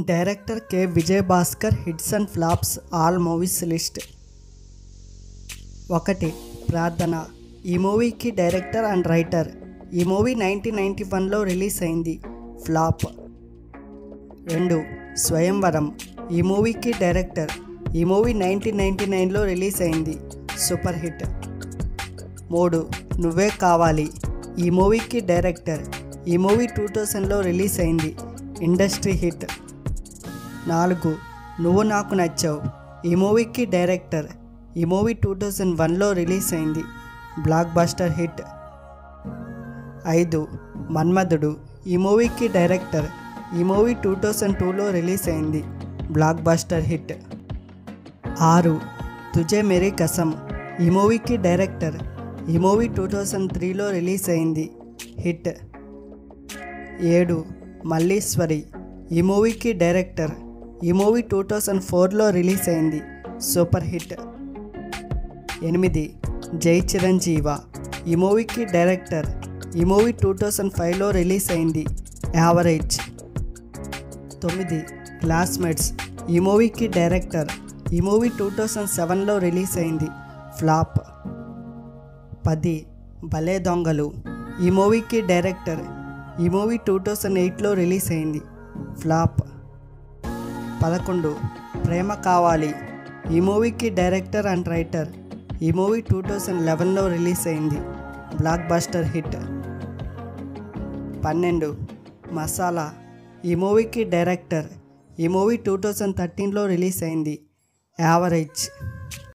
Director K. Vijay Bhaskar hits and flops all movies list. ఒకటి ప్రార్థన. ఈ మూవీకి director and writer. ఈ movie nineteen ninety వన్లో release అయింది. ఫ్లాప్. రెండు స్వయంవరం. ఈ మూవీకి డైరెక్టర్. ఈ మూవీ నైన్టీన్ నైంటీ నైన్లో రిలీజ్ అయింది. Super hit. మూడు నువ్వే కావాలి. ఈ మూవీకి డైరెక్టర్. ఈ మూవీ టూ థౌజండ్లో రిలీజ్ అయింది. Industry hit. నాలుగు. నువ్వు నాకు నచ్చావు. ఈ మూవీకి డైరెక్టర్. ఈ మూవీ టూ థౌజండ్ వన్లో రిలీజ్ అయింది. Blockbuster hit. ఐదు. మన్మధుడు. ఈ మూవీకి డైరెక్టర్. ఈ మూవీ టూ థౌజండ్ టూలో రిలీజ్ అయింది. Blockbuster hit. ఆరు. తుజే మేరీ కసం ఈ మూవీకి డైరెక్టర్. ఈ మూవీ టూ థౌజండ్ త్రీలో రిలీజ్ అయింది. హిట్. ఏడు. మల్లీశ్వరి. ఈ మూవీకి డైరెక్టర్. ఈ మూవీ టూ థౌజండ్ ఫోర్లో రిలీజ్ అయింది. Super hit. ఎనిమిది జై చిరంజీవ. ఈ మూవీకి డైరెక్టర్ ఈ మూవీ టూ థౌజండ్ ఫైవ్లో రిలీజ్ అయింది. యావరేజ్. తొమ్మిది క్లాస్మేట్స్ ఈ మూవీకి డైరెక్టర్ ఈ మూవీ టూ థౌజండ్ సెవెన్లో రిలీజ్ అయింది. ఫ్లాప్. పది భలే దొంగలు. ఈ మూవీకి డైరెక్టర్ ఈ మూవీ టూ థౌజండ్ ఎయిట్లో రిలీజ్ అయింది. ఫ్లాప్. పదకొండు. ప్రేమ కావాలి. ఈ మూవీకి డైరెక్టర్ అండ్ రైటర్. ఈ మూవీ టూ థౌజండ్ లెవెన్లో రిలీజ్ అయింది. Blockbuster hit. పన్నెండు. మసాలా. ఈ మూవీకి డైరెక్టర్. ఈ మూవీ టూ థౌజండ్ థర్టీన్లో రిలీజ్ అయింది. యావరేజ్.